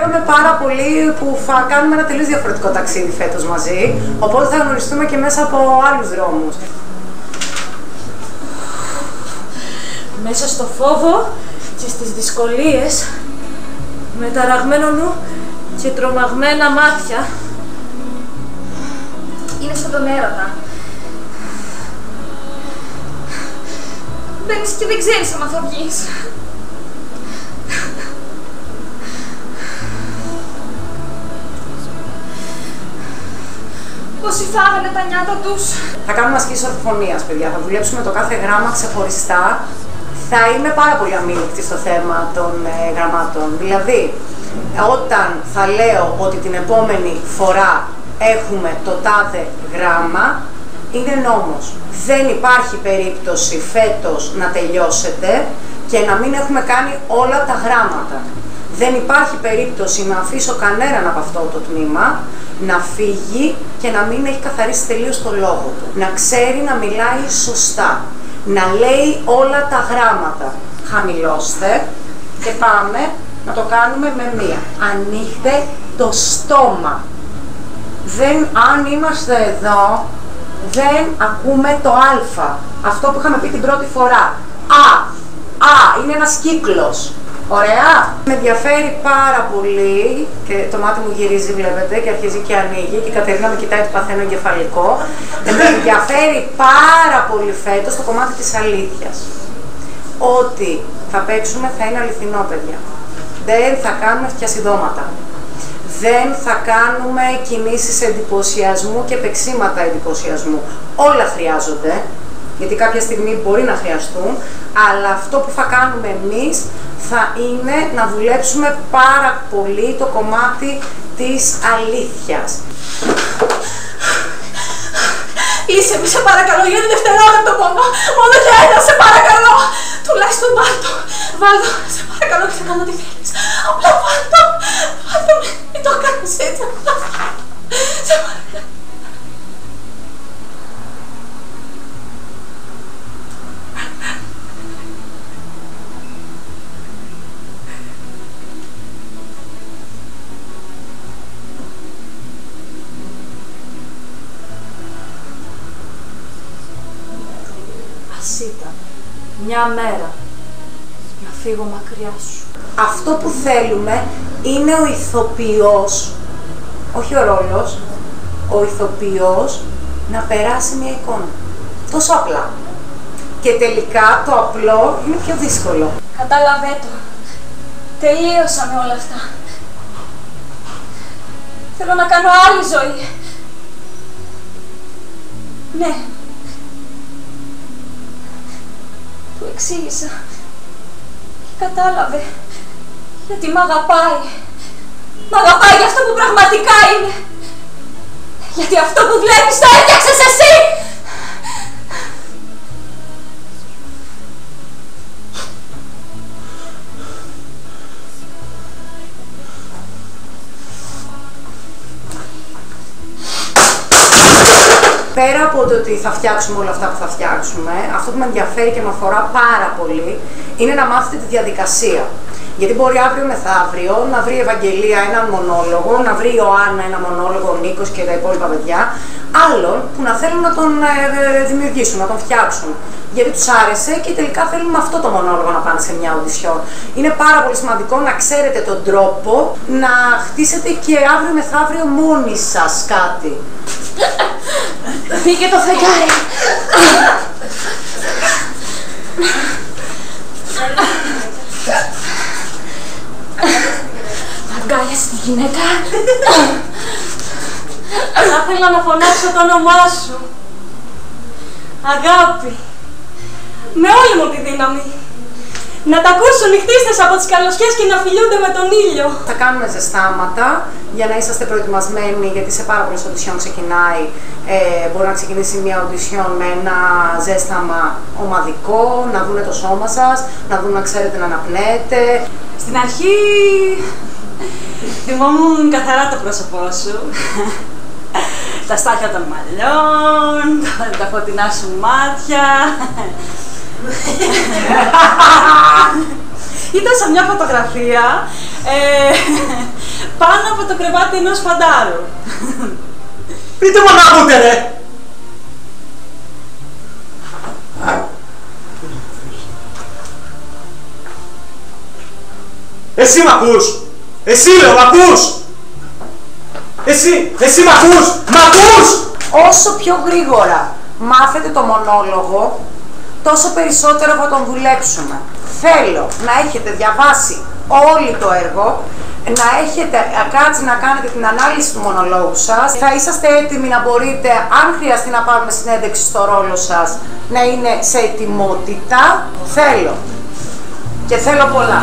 χαίρομαι πάρα πολύ που θα κάνουμε ένα τελείως διαφορετικό ταξίδι φέτος μαζί, οπότε θα γνωριστούμε και μέσα από άλλους δρόμους. Μέσα στο φόβο και στις δυσκολίες, με ταραγμένο νου και τρομαγμένα μάτια. Είναι σαν τον έρωτα. Μπαίνεις και δεν ξέρεις άμα θα βγεις. Όσοι φάγανε τα νιάτα τους; Θα κάνουμε ασκήσεις ορθοφωνίας, παιδιά. Θα δουλέψουμε το κάθε γράμμα ξεχωριστά. Θα είμαι πάρα πολύ αμήλικτη στο θέμα των ε, γραμμάτων. Δηλαδή, όταν θα λέω ότι την επόμενη φορά έχουμε το τάδε γράμμα, είναι νόμος. Δεν υπάρχει περίπτωση φέτος να τελειώσετε και να μην έχουμε κάνει όλα τα γράμματα. Δεν υπάρχει περίπτωση να αφήσω κανέναν από αυτό το τμήμα να φύγει και να μην έχει καθαρίσει τελείως το λόγο του. Να ξέρει να μιλάει σωστά. Να λέει όλα τα γράμματα. Χαμηλώστε και πάμε να το κάνουμε με μία. Ανοίχτε το στόμα. Δεν, αν είμαστε εδώ, δεν ακούμε το α. Αυτό που είχαμε πει την πρώτη φορά. Α, α, είναι ένας κύκλος. Ωραία. Με ενδιαφέρει πάρα πολύ και το μάτι μου γυρίζει, βλέπετε, και αρχίζει και ανοίγει και η Κατερίνα με κοιτάει ότι παθαίνω εγκεφαλικό. Ε, με ενδιαφέρει πάρα πολύ φέτος το κομμάτι της αλήθειας. Ότι θα παίξουμε θα είναι αληθινό, παιδιά. Δεν θα κάνουμε φτιασιδώματα. Δεν θα κάνουμε κινήσεις εντυπωσιασμού και παίξήματα εντυπωσιασμού. Όλα χρειάζονται, γιατί κάποια στιγμή μπορεί να χρειαστούν, αλλά αυτό που θα κάνουμε εμείς θα είναι να δουλέψουμε πάρα πολύ το κομμάτι της αλήθειας. Λύσε με, σε παρακαλώ, για ένα δευτερόλεπτο μόνο. Μόνο για ένα, σε παρακαλώ. Τουλάχιστον βάλτο. Βάλτο, σε παρακαλώ, δεν θα κάνω τι θέλεις. Απλά βάλτο. Βάλτο, μην το κάνεις έτσι. Μια μέρα να φύγω μακριά σου. Αυτό που θέλουμε είναι ο ηθοποιός, όχι ο ρόλος, ο ηθοποιός να περάσει μια εικόνα. Τόσο απλά. Και τελικά το απλό είναι πιο δύσκολο. Κατάλαβε το. Τελείωσα με όλα αυτά. Θέλω να κάνω άλλη ζωή. Ναι. Του εξήγησα. Και κατάλαβε. Γιατί μ' αγαπάει. Μ' αγαπάει για αυτό που πραγματικά είναι. Γιατί αυτό που βλέπεις το έφτιαξες εσύ! Πέρα από το ότι θα φτιάξουμε όλα αυτά που θα φτιάξουμε, αυτό που με ενδιαφέρει και με αφορά πάρα πολύ είναι να μάθετε τη διαδικασία. Γιατί μπορεί αύριο μεθαύριο να βρει η Ευαγγελία έναν μονόλογο, να βρει η Ιωάννα ένα μονόλογο, ο Νίκος και τα υπόλοιπα παιδιά, άλλων που να θέλουν να τον ε, ε, δημιουργήσουν, να τον φτιάξουν. Γιατί τους άρεσε και τελικά θέλουν με αυτό το μονόλογο να πάνε σε μια οντισιόν. Είναι πάρα πολύ σημαντικό να ξέρετε τον τρόπο να χτίσετε και αύριο μεθαύριο μόνοι σας κάτι. Πήγε το φεγγάρι. Αγκάλιασε τη γυναίκα. Θα ήθελα να φωνάξω το όνομά σου. Αγάπη. Με όλη μου τη δύναμη. Να τα ακούσουν οι χτίστες από τις καλοσιές και να φιλιούνται με τον ήλιο. Θα κάνουμε ζεστάματα για να είσαστε προετοιμασμένοι, γιατί σε πάρα πολλές οντισιόν ξεκινάει. Ε, μπορεί να ξεκινήσει μια οντισιόν με ένα ζέσταμα ομαδικό, να δούνε το σώμα σας, να δουν να ξέρετε να αναπνέετε. Στην αρχή θυμόμουν καθαρά το πρόσωπό σου. τα στάχια των μαλλιών, τα φωτεινά σου μάτια. Ήταν σε μια φωτογραφία ε, πάνω από το κρεβάτι ενός φαντάρου. Πείτε μου να ακούτε ρε! Εσύ μ' ακούς! Εσύ λέω, μ' ακούς! Εσύ, εσύ μ' ακούς! Μ' ακούς! Όσο πιο γρήγορα μάθετε το μονόλογο, τόσο περισσότερο θα τον δουλέψουμε. Θέλω να έχετε διαβάσει όλο το έργο, να έχετε κάτσει να κάνετε την ανάλυση του μονολόγου σας. Θα είσαστε έτοιμοι να μπορείτε, αν χρειαστεί να πάρουμε συνέντευξη στο ρόλο σας, να είναι σε ετοιμότητα. Θέλω. Και θέλω πολλά.